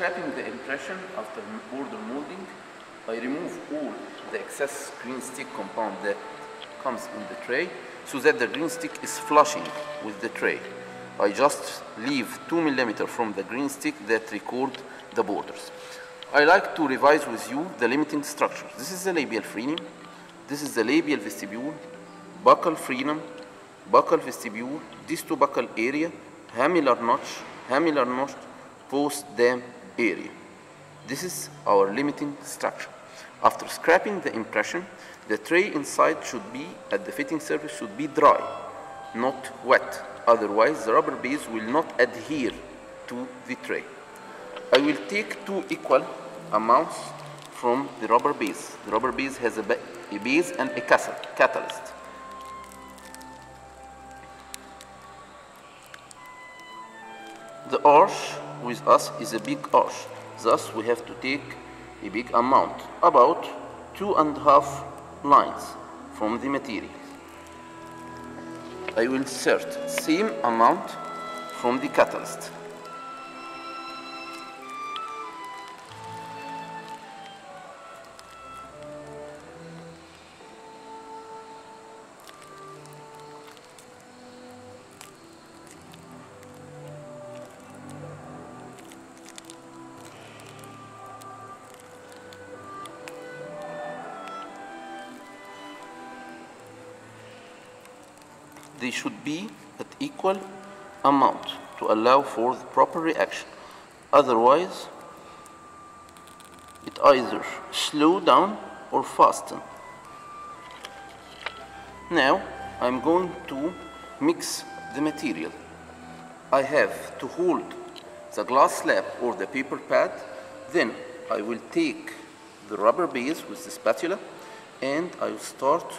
scraping the impression after border molding, I remove all the excess green stick compound that comes in the tray so that the green stick is flushing with the tray. I just leave 2 millimeter from the green stick that record the borders. I like to revise with you the limiting structures. This is the labial frenum, this is the labial vestibule, buccal frenum, buccal vestibule, distobuccal area, hamular notch, hamular notch, post-dam area. This is our limiting structure. After scraping the impression, the tray inside should be, at the fitting surface, should be dry, not wet. Otherwise, the rubber base will not adhere to the tray. I will take two equal amounts from the rubber base. The rubber base has a, a base and a catalyst. The arch with us is a big arch. Thus, we have to take a big amount, about two and a half lines from the material. I will insert same amount from the catalyst. They should be at equal amount to allow for the proper reaction. Otherwise, it either slow down or fasten. Now, I'm going to mix the material. I have to hold the glass slab or the paper pad, then I will take the rubber base with the spatula and I will start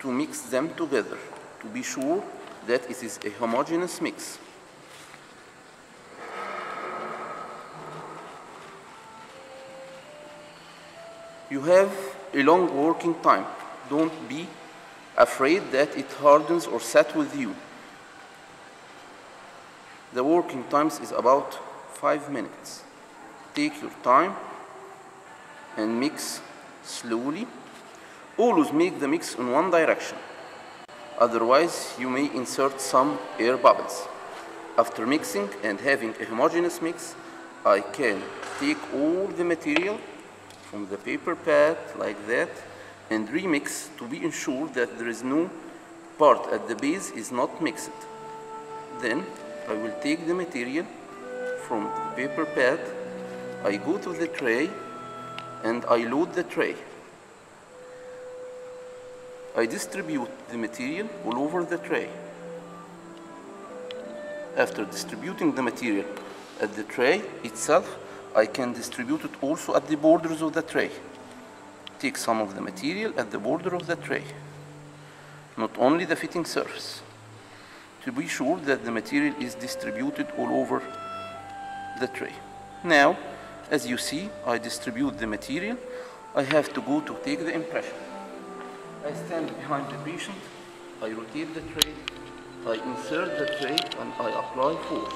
to mix them together to be sure that it is a homogeneous mix. You have a long working time. Don't be afraid that it hardens or set with you. The working times is about five minutes. Take your time and mix slowly. Always make the mix in one direction. Otherwise, you may insert some air bubbles. After mixing and having a homogeneous mix, I can take all the material from the paper pad like that and remix to be ensured that there is no part at the base is not mixed. Then I will take the material from the paper pad, I go to the tray and I load the tray. I distribute the material all over the tray. After distributing the material at the tray itself, I can distribute it also at the borders of the tray. Take some of the material at the border of the tray, not only the fitting surface, to be sure that the material is distributed all over the tray. Now, as you see, I distribute the material. I have to go to take the impression. I stand behind the patient, I rotate the tray, I insert the tray and I apply force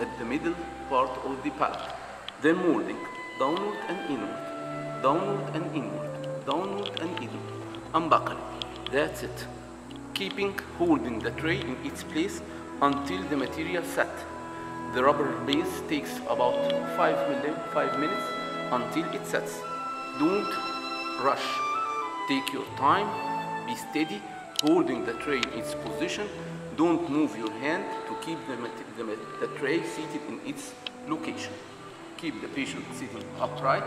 at the middle part of the pad. Then molding, downward and inward, downward and inward, downward and inward, unbuckling. That's it. Keeping holding the tray in its place until the material set. The rubber base takes about 5, milli, five minutes until it sets. Don't rush. Take your time, be steady, holding the tray in its position. Don't move your hand to keep the, the, the tray seated in its location. Keep the patient sitting upright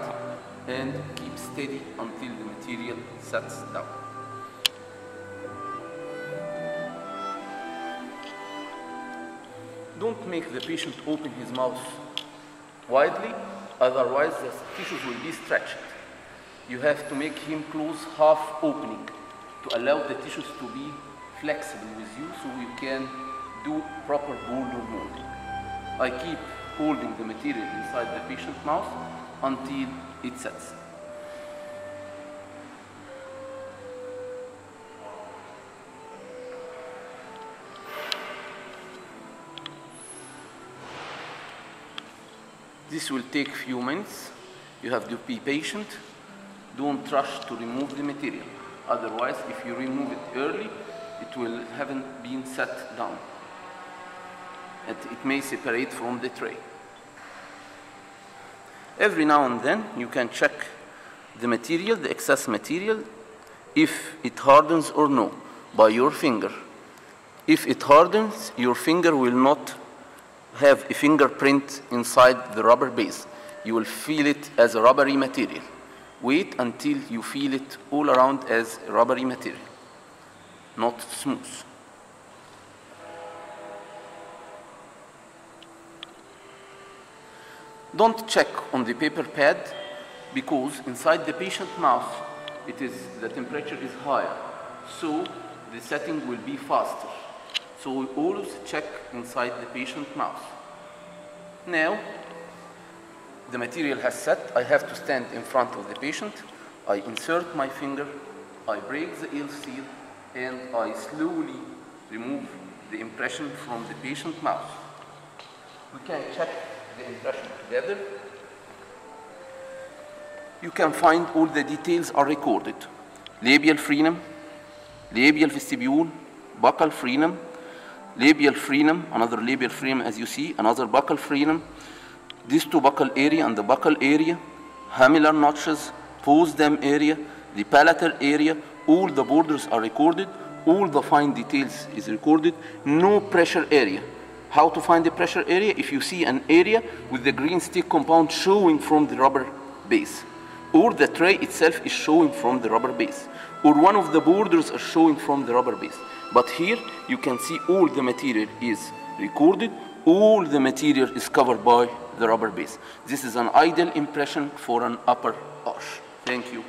and keep steady until the material sets down. Don't make the patient open his mouth widely, otherwise the tissues will be stretched. You have to make him close half opening to allow the tissues to be flexible with you so you can do proper border molding. I keep holding the material inside the patient's mouth until it sets. This will take few minutes. You have to be patient. Don't rush to remove the material. Otherwise, if you remove it early, it will haven't been set down. It, it may separate from the tray. Every now and then, you can check the material, the excess material, if it hardens or no, by your finger. If it hardens, your finger will not have a fingerprint inside the rubber base. You will feel it as a rubbery material. Wait until you feel it all around as rubbery material, not smooth. Don't check on the paper pad because inside the patient mouth it is the temperature is higher. So the setting will be faster. So we always check inside the patient mouth. Now the material has set. I have to stand in front of the patient. I insert my finger I break the ill seal and I slowly remove the impression from the patient mouth. We can check the impression together. You can find all the details are recorded. Labial frenum, labial vestibule, buccal frenum, labial frenum, another labial frenum as you see, another buccal frenum, distal buccal area and the buccal area, hamular notches, postdam area, the palatal area, all the borders are recorded, all the fine details is recorded, no pressure area. How to find the pressure area? If you see an area with the green stick compound showing from the rubber base or the tray itself is showing from the rubber base, or one of the borders are showing from the rubber base. But here you can see all the material is recorded, all the material is covered by the rubber base. This is an ideal impression for an upper arch. Thank you.